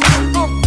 Oh.